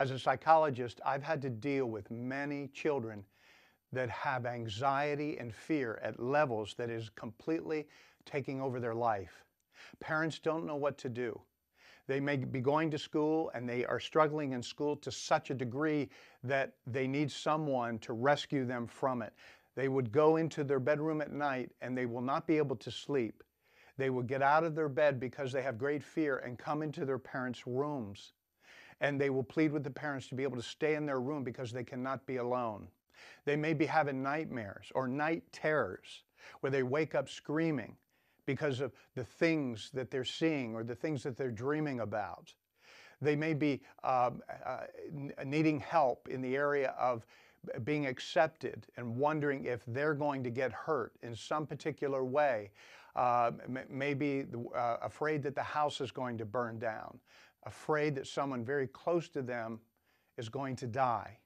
As a psychologist, I've had to deal with many children that have anxiety and fear at levels that is completely taking over their life. Parents don't know what to do. They may be going to school and they are struggling in school to such a degree that they need someone to rescue them from it. They would go into their bedroom at night and they will not be able to sleep. They will get out of their bed because they have great fear and come into their parents' rooms. And they will plead with the parents to be able to stay in their room because they cannot be alone. They may be having nightmares or night terrors where they wake up screaming because of the things that they're seeing or the things that they're dreaming about. They may be um, uh, needing help in the area of being accepted and wondering if they're going to get hurt in some particular way. Uh, maybe uh, afraid that the house is going to burn down, afraid that someone very close to them is going to die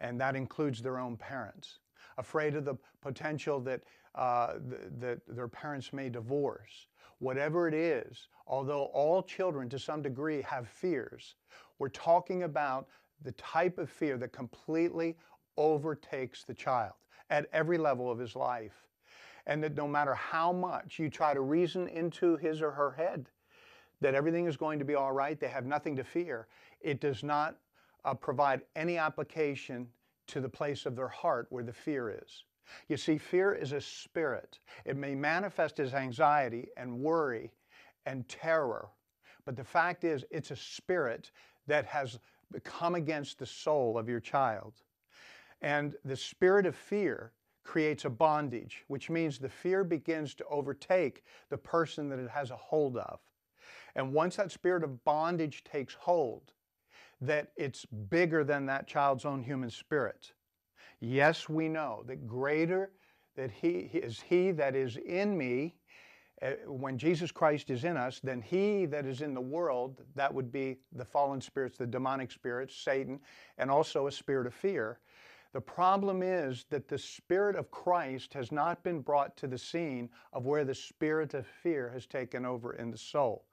and that includes their own parents. Afraid of the potential that, uh, th that their parents may divorce. Whatever it is, although all children to some degree have fears, we're talking about the type of fear that completely overtakes the child at every level of his life. And that no matter how much you try to reason into his or her head that everything is going to be all right, they have nothing to fear, it does not uh, provide any application to the place of their heart where the fear is. You see, fear is a spirit. It may manifest as anxiety and worry and terror, but the fact is, it's a spirit that has come against the soul of your child. And the spirit of fear creates a bondage, which means the fear begins to overtake the person that it has a hold of. And once that spirit of bondage takes hold, that it's bigger than that child's own human spirit. Yes, we know that greater that he is he that is in me uh, when Jesus Christ is in us than he that is in the world that would be the fallen spirits the demonic spirits Satan and also a spirit of fear the problem is that the spirit of Christ has not been brought to the scene of where the spirit of fear has taken over in the soul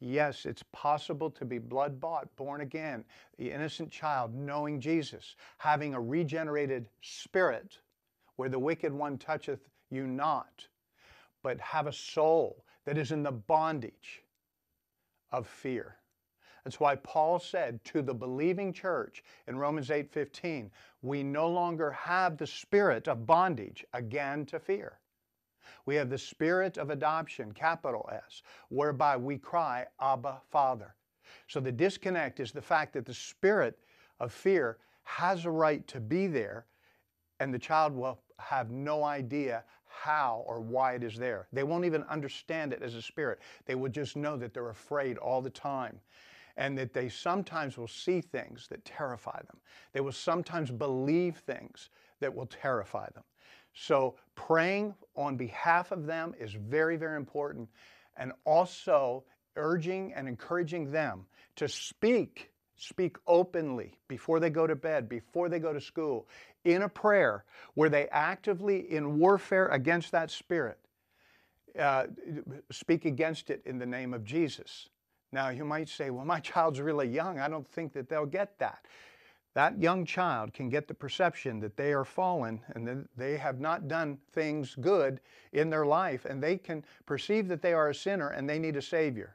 Yes, it's possible to be blood bought, born again, the innocent child knowing Jesus, having a regenerated spirit where the wicked one toucheth you not, but have a soul that is in the bondage of fear. That's why Paul said to the believing church in Romans 8:15, we no longer have the spirit of bondage again to fear. We have the spirit of adoption, capital S, whereby we cry, Abba, Father. So the disconnect is the fact that the spirit of fear has a right to be there, and the child will have no idea how or why it is there. They won't even understand it as a spirit. They will just know that they're afraid all the time and that they sometimes will see things that terrify them. They will sometimes believe things that will terrify them. So praying on behalf of them is very, very important. And also urging and encouraging them to speak, speak openly before they go to bed, before they go to school, in a prayer where they actively, in warfare against that spirit, uh, speak against it in the name of Jesus. Now, you might say, well, my child's really young. I don't think that they'll get that that young child can get the perception that they are fallen and that they have not done things good in their life, and they can perceive that they are a sinner and they need a Savior.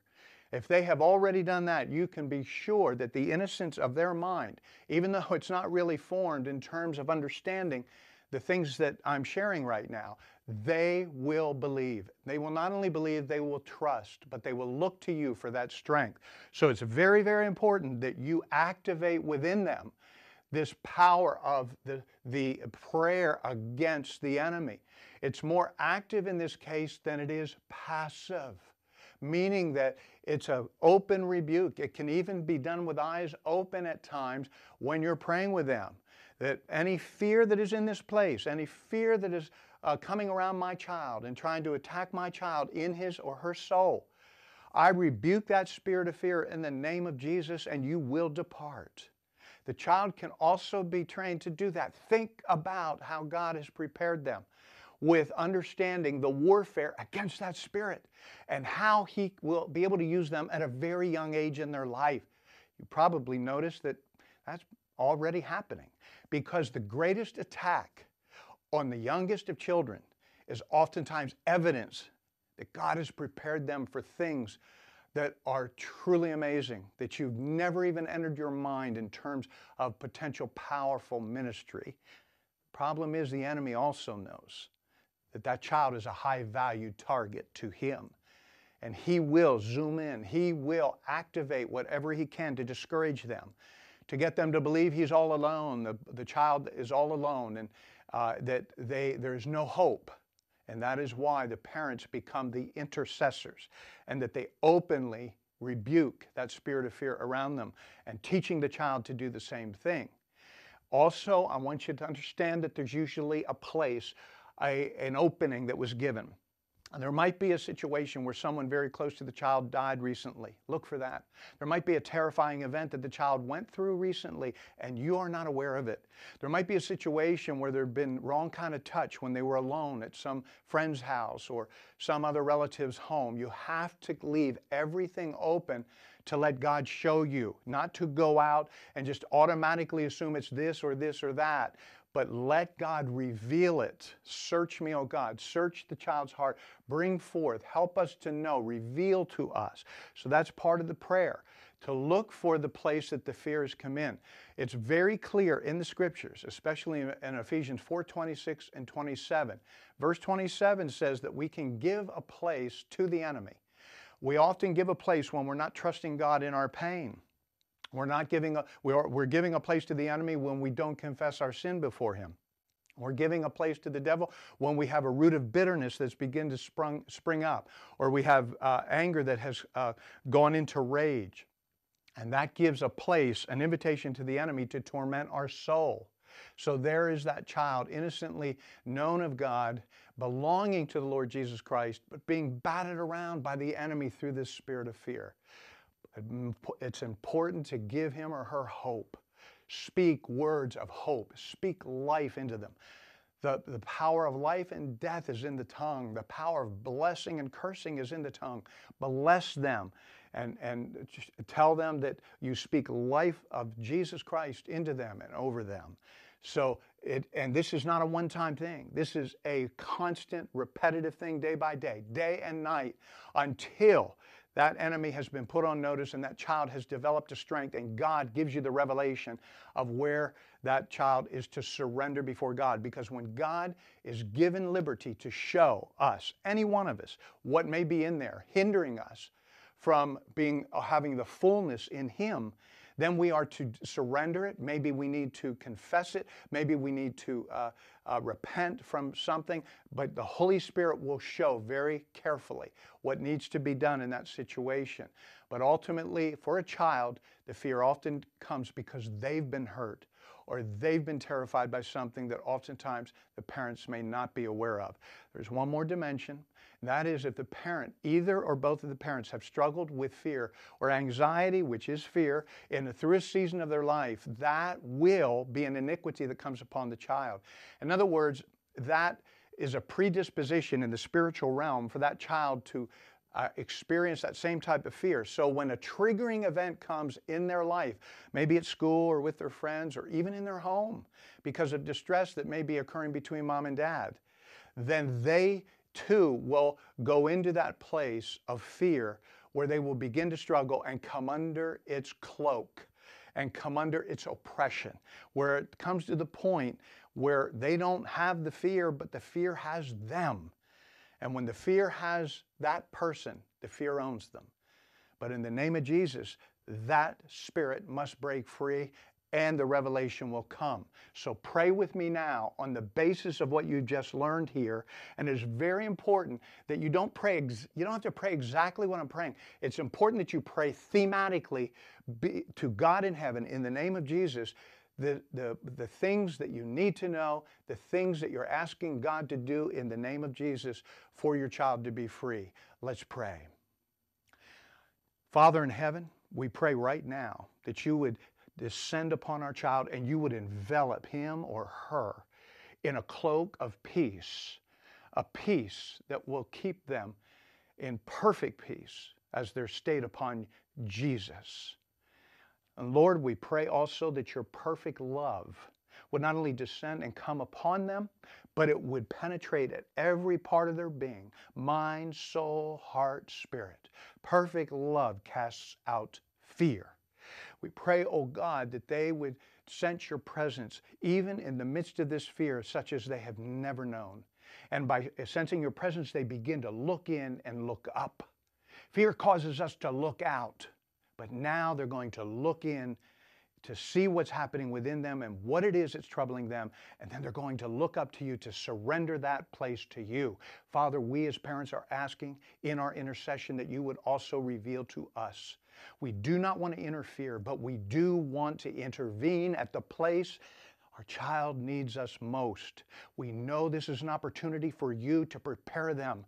If they have already done that, you can be sure that the innocence of their mind, even though it's not really formed in terms of understanding the things that I'm sharing right now, they will believe. They will not only believe, they will trust, but they will look to you for that strength. So it's very, very important that you activate within them this power of the, the prayer against the enemy. It's more active in this case than it is passive, meaning that it's an open rebuke. It can even be done with eyes open at times when you're praying with them. That any fear that is in this place, any fear that is uh, coming around my child and trying to attack my child in his or her soul, I rebuke that spirit of fear in the name of Jesus and you will depart. The child can also be trained to do that. Think about how God has prepared them with understanding the warfare against that spirit and how He will be able to use them at a very young age in their life. You probably noticed that That's already happening because the greatest attack on the youngest of children is oftentimes evidence that God has prepared them for things that are truly amazing, that you've never even entered your mind in terms of potential powerful ministry. Problem is, the enemy also knows that that child is a high value target to him. And he will zoom in, he will activate whatever he can to discourage them, to get them to believe he's all alone, the, the child is all alone, and uh, that they, there's no hope. And that is why the parents become the intercessors and that they openly rebuke that spirit of fear around them and teaching the child to do the same thing. Also, I want you to understand that there's usually a place, a, an opening that was given. And there might be a situation where someone very close to the child died recently. Look for that. There might be a terrifying event that the child went through recently and you are not aware of it. There might be a situation where there had been wrong kind of touch when they were alone at some friend's house or some other relative's home. You have to leave everything open to let God show you, not to go out and just automatically assume it's this or this or that, but let God reveal it. Search me, O God. Search the child's heart. Bring forth. Help us to know. Reveal to us. So that's part of the prayer to look for the place that the fear has come in. It's very clear in the scriptures, especially in, Ephesians 4 26 and 27. Verse 27 says that we can give a place to the enemy. We often give a place when we're not trusting God in our pain. We're not giving a, we are, we're giving a place to the enemy when we don't confess our sin before him. We're giving a place to the devil when we have a root of bitterness that's begun to sprung, spring up, or we have uh, anger that has uh, gone into rage. And that gives a place, an invitation to the enemy to torment our soul. So there is that child, innocently known of God, belonging to the Lord Jesus Christ, but being batted around by the enemy through this spirit of fear. It's important to give him or her hope. Speak words of hope. Speak life into them. The, the power of life and death is in the tongue. The power of blessing and cursing is in the tongue. Bless them and, and tell them that you speak life of Jesus Christ into them and over them. So, it, and this is not a one time thing. This is a constant, repetitive thing day by day, day and night, until that enemy has been put on notice and that child has developed a strength and God gives you the revelation of where that child is to surrender before God. Because when God is given liberty to show us any one of us what may be in there hindering us from being having the fullness in him then we are to surrender it. Maybe we need to confess it. Maybe we need to uh, uh, repent from something. But the Holy Spirit will show very carefully what needs to be done in that situation. But ultimately, for a child, the fear often comes because they've been hurt or they've been terrified by something that oftentimes the parents may not be aware of. There's one more dimension, that is, if the parent, either or both of the parents, have struggled with fear or anxiety, which is fear, in the, through a season of their life, that will be an iniquity that comes upon the child. In other words, that is a predisposition in the spiritual realm for that child to uh, experience that same type of fear. So when a triggering event comes in their life, maybe at school or with their friends or even in their home because of distress that may be occurring between mom and dad, then they too will go into that place of fear where they will begin to struggle and come under its cloak and come under its oppression, where it comes to the point where they don't have the fear, but the fear has them. And when the fear has that person, the fear owns them. But in the name of Jesus, that spirit must break free and the revelation will come. So pray with me now on the basis of what you've just learned here. And it's very important that you don't pray, you don't have to pray exactly what I'm praying. It's important that you pray thematically to God in heaven in the name of Jesus. The, the, the things that you need to know, the things that you're asking God to do in the name of Jesus for your child to be free. Let's pray. Father in heaven, we pray right now that you would descend upon our child and you would envelop him or her in a cloak of peace, a peace that will keep them in perfect peace as they're stayed upon Jesus. And Lord, we pray also that your perfect love would not only descend and come upon them, but it would penetrate at every part of their being mind, soul, heart, spirit. Perfect love casts out fear. We pray, oh God, that they would sense your presence even in the midst of this fear, such as they have never known. And by sensing your presence, they begin to look in and look up. Fear causes us to look out, but now they're going to look in to see what's happening within them and what it is that's troubling them. And then they're going to look up to you to surrender that place to you. Father, we as parents are asking in our intercession that you would also reveal to us. We do not want to interfere, but we do want to intervene at the place our child needs us most. We know this is an opportunity for you to prepare them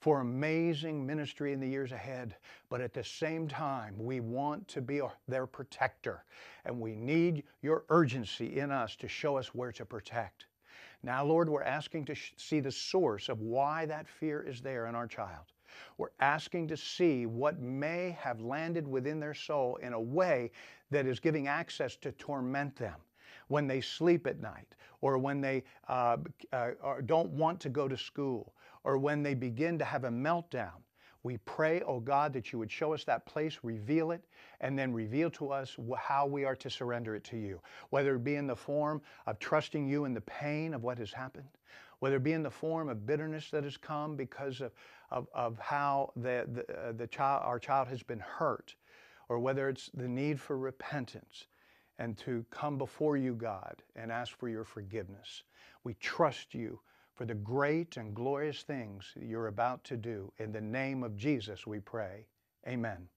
for amazing ministry in the years ahead. But at the same time, we want to be their protector. And we need your urgency in us to show us where to protect. Now, Lord, we're asking to see the source of why that fear is there in our child. We're asking to see what may have landed within their soul in a way that is giving access to torment them when they sleep at night or when they uh, uh, don't want to go to school or when they begin to have a meltdown. We pray, oh God, that you would show us that place, reveal it, and then reveal to us how we are to surrender it to you. Whether it be in the form of trusting you in the pain of what has happened, whether it be in the form of bitterness that has come because of, of, of how the, the, uh, the child, our child has been hurt, or whether it's the need for repentance and to come before you, God, and ask for your forgiveness. We trust you for the great and glorious things you're about to do. In the name of Jesus, we pray. Amen.